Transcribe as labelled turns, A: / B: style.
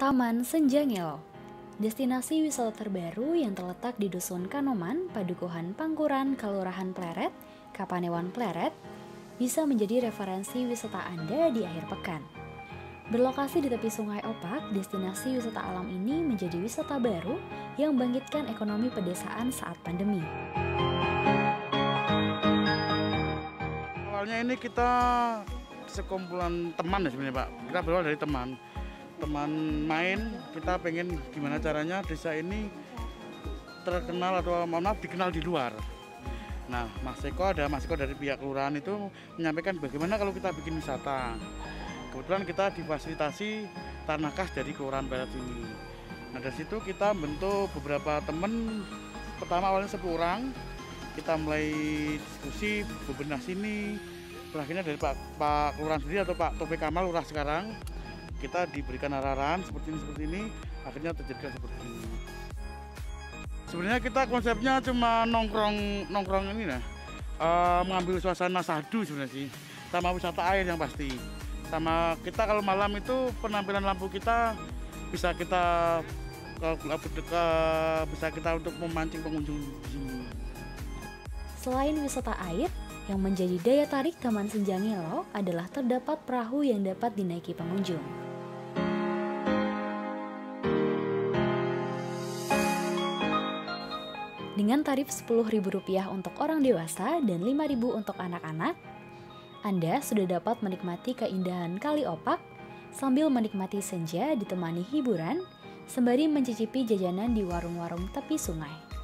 A: Taman Senja Ngelo Destinasi wisata terbaru yang terletak di Dusun Kanoman, Padukuhan Pangkuran, Kelurahan Pleret, Kapanewan Pleret, bisa menjadi referensi wisata Anda di akhir pekan. Berlokasi di tepi Sungai Opak, destinasi wisata alam ini menjadi wisata baru yang membangkitkan ekonomi pedesaan saat pandemi.
B: Awalnya ini kita sekumpulan teman ya sebenarnya Pak. Kita berawal dari teman. Teman main, kita pengen gimana caranya desa ini terkenal atau maaf dikenal di luar. Nah, Mas Eko ada Mas Eko dari pihak kelurahan itu menyampaikan bagaimana kalau kita bikin wisata. Kebetulan kita difasilitasi tanah kas dari kelurahan Barat ini. Nah dari situ kita bentuk beberapa teman. Pertama awalnya 10 orang, kita mulai diskusi bebenah sini. Terakhirnya dari Pak Pak Kelurahan sendiri atau Pak Topik Kamal Lurah sekarang kita diberikan arahan seperti ini seperti ini akhirnya terjadi seperti ini. Sebenarnya kita konsepnya cuma nongkrong nongkrong ini nah, uh, mengambil suasana sadu sebenarnya sih, sama wisata air yang pasti. Sama kita kalau malam itu penampilan lampu kita bisa kita ke, bisa kita untuk memancing pengunjung di sini.
A: Selain wisata air, yang menjadi daya tarik Taman Senja Ngelo adalah terdapat perahu yang dapat dinaiki pengunjung. Dengan tarif Rp10.000 untuk orang dewasa dan Rp5.000 untuk anak-anak, Anda sudah dapat menikmati keindahan Kali Opak sambil menikmati senja ditemani hiburan sembari mencicipi jajanan di warung-warung tepi sungai.